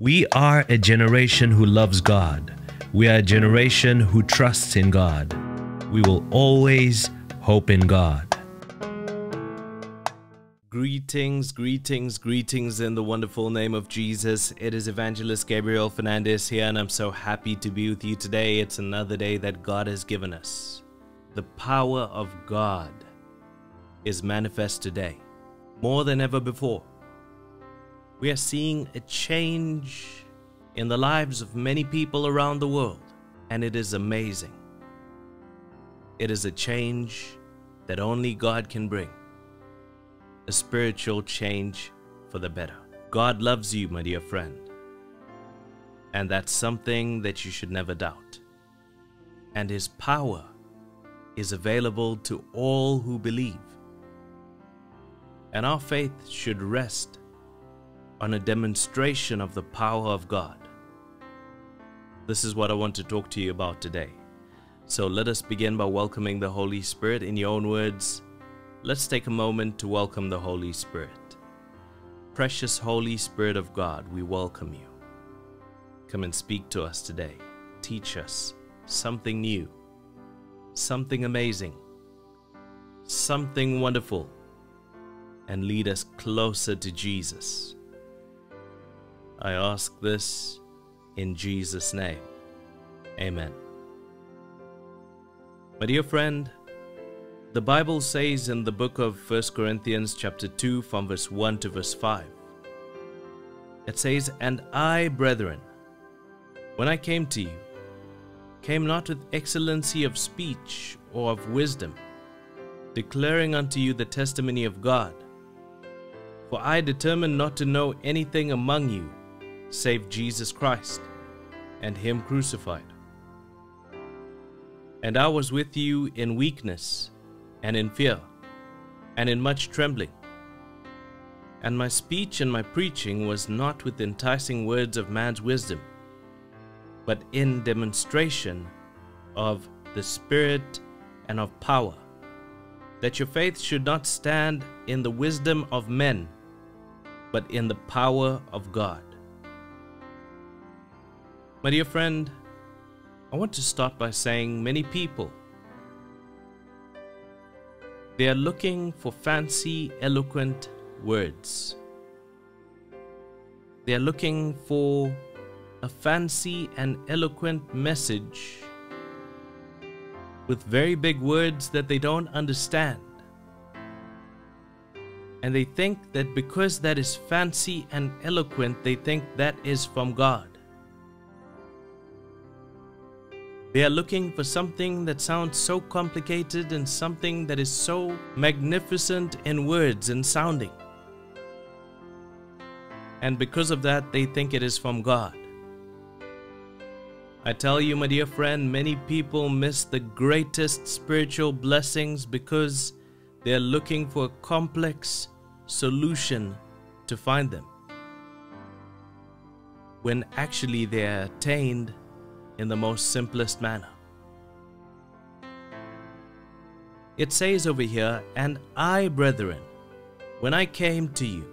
We are a generation who loves God. We are a generation who trusts in God. We will always hope in God. Greetings, greetings, greetings in the wonderful name of Jesus. It is Evangelist Gabriel Fernandes here, and I'm so happy to be with you today. It's another day that God has given us. The power of God is manifest today, more than ever before. We are seeing a change in the lives of many people around the world, and it is amazing. It is a change that only God can bring a spiritual change for the better. God loves you, my dear friend. And that's something that you should never doubt. And His power is available to all who believe. And our faith should rest on a demonstration of the power of God. This is what I want to talk to you about today. So let us begin by welcoming the Holy Spirit in your own words Let's take a moment to welcome the Holy Spirit. Precious Holy Spirit of God, we welcome you. Come and speak to us today. Teach us something new, something amazing, something wonderful, and lead us closer to Jesus. I ask this in Jesus' name. Amen. My dear friend, the Bible says in the book of 1 Corinthians chapter 2 from verse 1 to verse 5. It says, And I, brethren, when I came to you, came not with excellency of speech or of wisdom, declaring unto you the testimony of God. For I determined not to know anything among you save Jesus Christ and Him crucified. And I was with you in weakness and in fear, and in much trembling. And my speech and my preaching was not with enticing words of man's wisdom, but in demonstration of the Spirit and of power, that your faith should not stand in the wisdom of men, but in the power of God. My dear friend, I want to start by saying many people they are looking for fancy, eloquent words. They are looking for a fancy and eloquent message with very big words that they don't understand. And they think that because that is fancy and eloquent, they think that is from God. They are looking for something that sounds so complicated and something that is so magnificent in words and sounding. And because of that, they think it is from God. I tell you, my dear friend, many people miss the greatest spiritual blessings because they're looking for a complex solution to find them. When actually they are attained in the most simplest manner. It says over here, And I, brethren, when I came to you,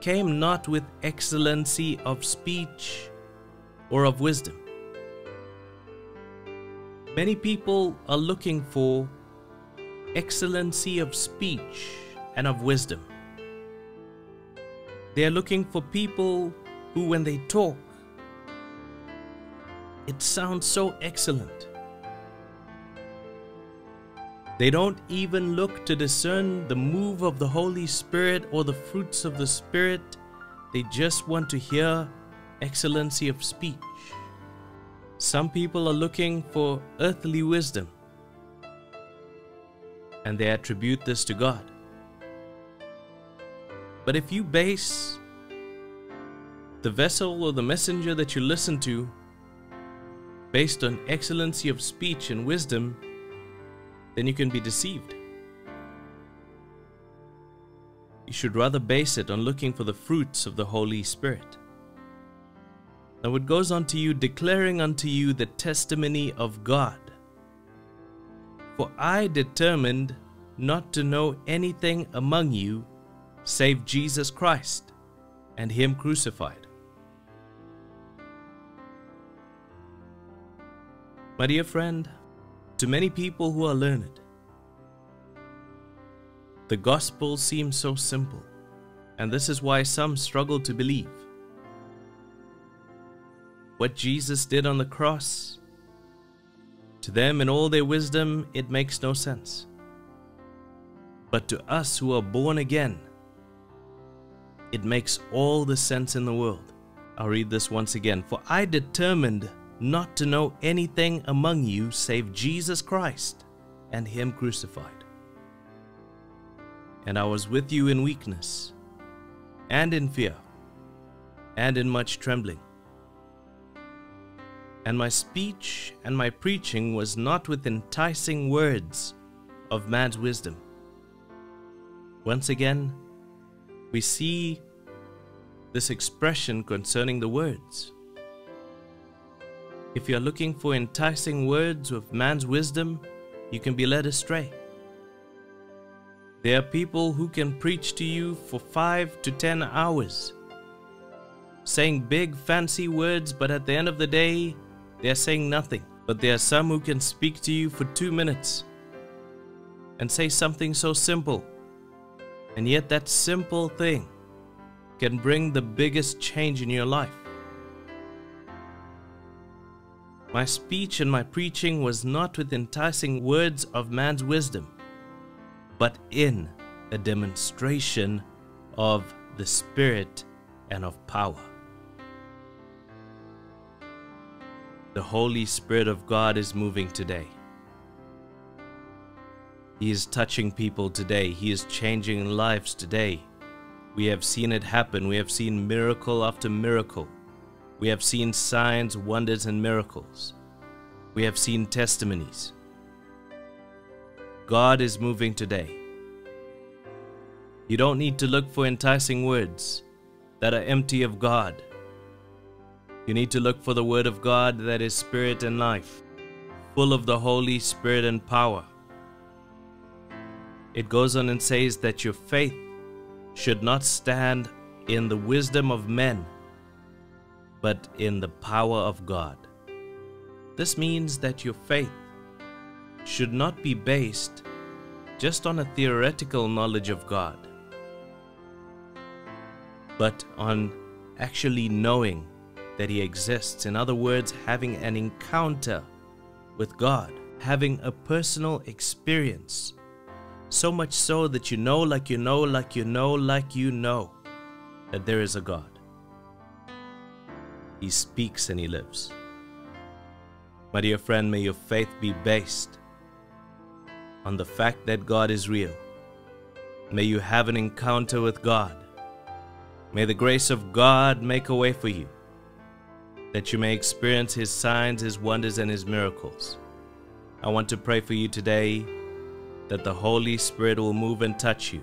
came not with excellency of speech or of wisdom. Many people are looking for excellency of speech and of wisdom. They are looking for people who, when they talk, it sounds so excellent. They don't even look to discern the move of the Holy Spirit or the fruits of the Spirit. They just want to hear excellency of speech. Some people are looking for earthly wisdom and they attribute this to God. But if you base the vessel or the messenger that you listen to based on excellency of speech and wisdom, then you can be deceived. You should rather base it on looking for the fruits of the Holy Spirit. Now it goes on to you, declaring unto you the testimony of God. For I determined not to know anything among you save Jesus Christ and Him crucified. My dear friend, to many people who are learned, the gospel seems so simple, and this is why some struggle to believe. What Jesus did on the cross, to them in all their wisdom, it makes no sense. But to us who are born again, it makes all the sense in the world. I'll read this once again. For I determined not to know anything among you save Jesus Christ and Him crucified. And I was with you in weakness, and in fear, and in much trembling. And my speech and my preaching was not with enticing words of man's wisdom. Once again, we see this expression concerning the words. If you're looking for enticing words of man's wisdom, you can be led astray. There are people who can preach to you for five to ten hours, saying big fancy words, but at the end of the day, they're saying nothing. But there are some who can speak to you for two minutes and say something so simple, and yet that simple thing can bring the biggest change in your life. My speech and my preaching was not with enticing words of man's wisdom, but in a demonstration of the Spirit and of power. The Holy Spirit of God is moving today. He is touching people today. He is changing lives today. We have seen it happen. We have seen miracle after miracle. We have seen signs, wonders, and miracles. We have seen testimonies. God is moving today. You don't need to look for enticing words that are empty of God. You need to look for the Word of God that is spirit and life, full of the Holy Spirit and power. It goes on and says that your faith should not stand in the wisdom of men, but in the power of God. This means that your faith should not be based just on a theoretical knowledge of God, but on actually knowing that He exists. In other words, having an encounter with God, having a personal experience so much so that you know, like you know, like you know, like you know, that there is a God. He speaks and He lives. My dear friend, may your faith be based on the fact that God is real. May you have an encounter with God. May the grace of God make a way for you, that you may experience His signs, His wonders, and His miracles. I want to pray for you today that the Holy Spirit will move and touch you,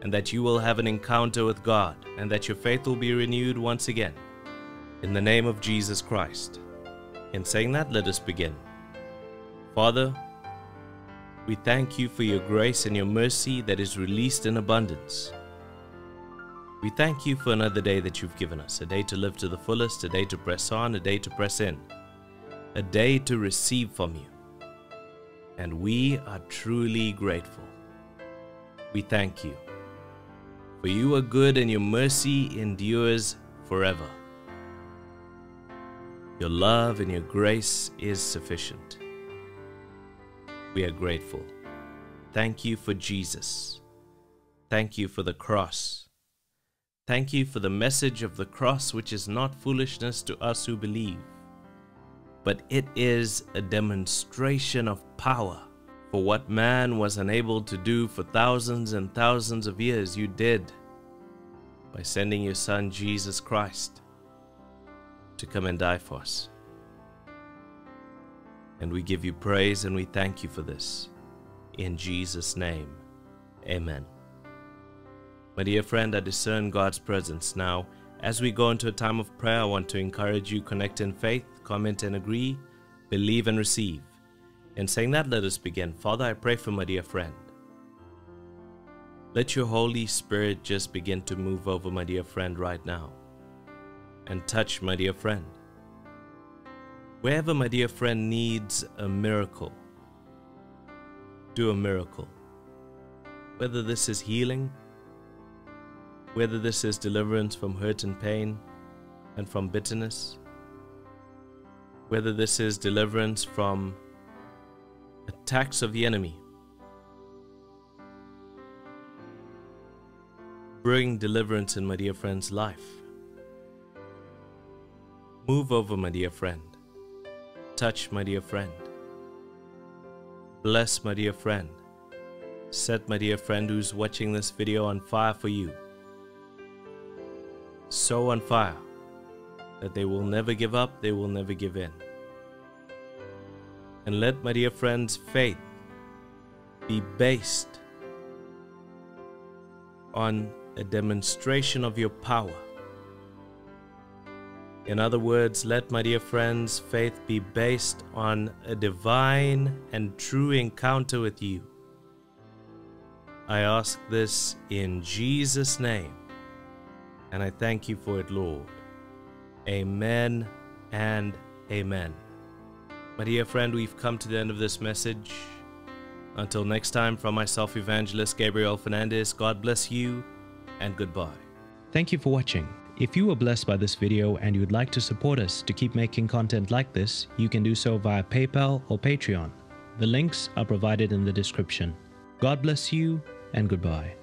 and that you will have an encounter with God, and that your faith will be renewed once again. In the name of Jesus Christ. In saying that, let us begin. Father, we thank you for your grace and your mercy that is released in abundance. We thank you for another day that you've given us, a day to live to the fullest, a day to press on, a day to press in, a day to receive from you and we are truly grateful. We thank you. For you are good and your mercy endures forever. Your love and your grace is sufficient. We are grateful. Thank you for Jesus. Thank you for the cross. Thank you for the message of the cross, which is not foolishness to us who believe but it is a demonstration of power. For what man was unable to do for thousands and thousands of years, you did by sending your Son Jesus Christ to come and die for us. And we give you praise and we thank you for this. In Jesus' name, amen. My dear friend, I discern God's presence now. As we go into a time of prayer, I want to encourage you connect in faith comment and agree, believe and receive. In saying that, let us begin. Father, I pray for my dear friend. Let your Holy Spirit just begin to move over my dear friend right now and touch my dear friend. Wherever my dear friend needs a miracle, do a miracle. Whether this is healing, whether this is deliverance from hurt and pain and from bitterness, whether this is deliverance from attacks of the enemy, bring deliverance in my dear friend's life. Move over, my dear friend. Touch, my dear friend. Bless, my dear friend. Set my dear friend who's watching this video on fire for you. So on fire that they will never give up, they will never give in. And let my dear friend's faith be based on a demonstration of your power. In other words, let my dear friends' faith be based on a divine and true encounter with you. I ask this in Jesus' name, and I thank you for it, Lord. Amen and amen. My dear friend, we've come to the end of this message. Until next time, from myself, Evangelist Gabriel Fernandes, God bless you and goodbye. Thank you for watching. If you were blessed by this video and you would like to support us to keep making content like this, you can do so via PayPal or Patreon. The links are provided in the description. God bless you and goodbye.